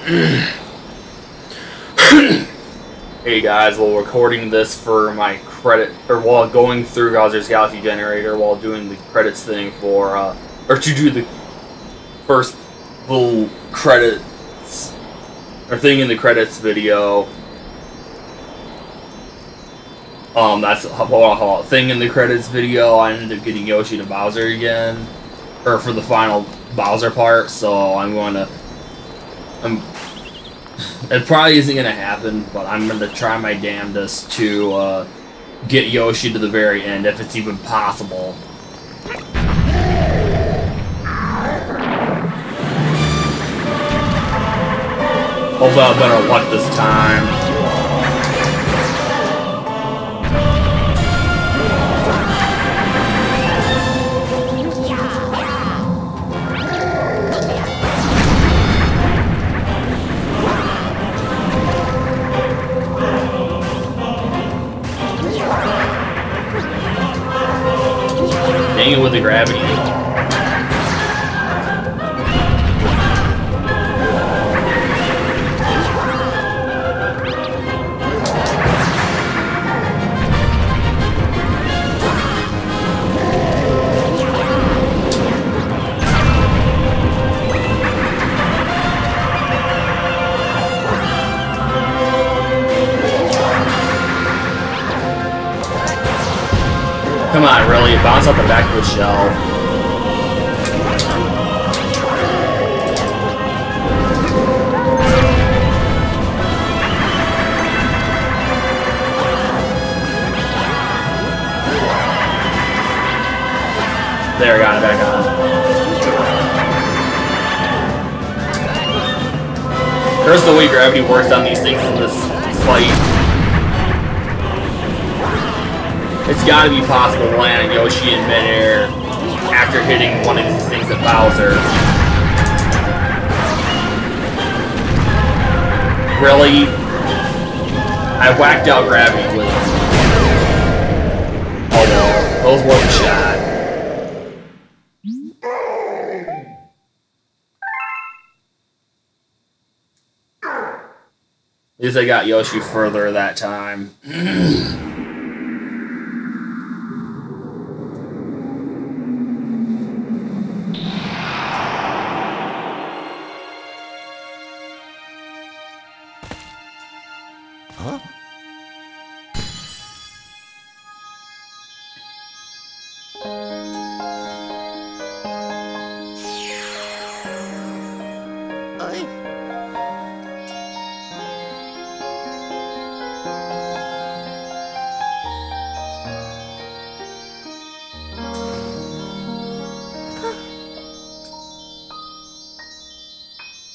hey guys, while recording this for my credit, or while going through Bowser's Galaxy Generator, while doing the credits thing for, uh, or to do the first little credits, or thing in the credits video, um, that's a thing in the credits video. I ended up getting Yoshi to Bowser again, or for the final Bowser part. So I'm going to, I'm. It probably isn't going to happen, but I'm going to try my damnedest to uh, get Yoshi to the very end, if it's even possible. Hopefully I'll better luck this time. Dang with the gravity. Come on, really? Bounce off the back of the shell. There, got it back on. There's the way gravity works on these things in this fight. It's got to be possible to land Yoshi in midair after hitting one of these things at Bowser. Really? I whacked out gravity with it. Oh no, those one shot. At least I got Yoshi further that time. 哎。啊。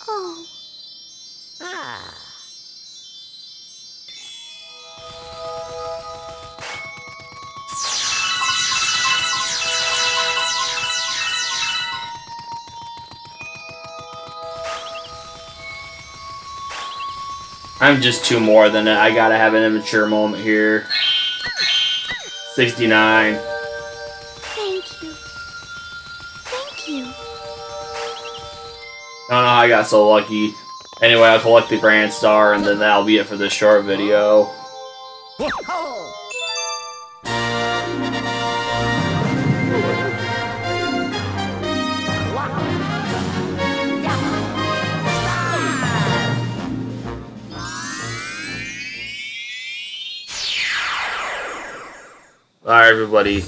哦。啊。I'm just two more than it. I gotta have an immature moment here. 69. Thank you. Thank you. I don't know how I got so lucky. Anyway, I'll collect the Grand Star, and then that'll be it for this short video. Alright, everybody.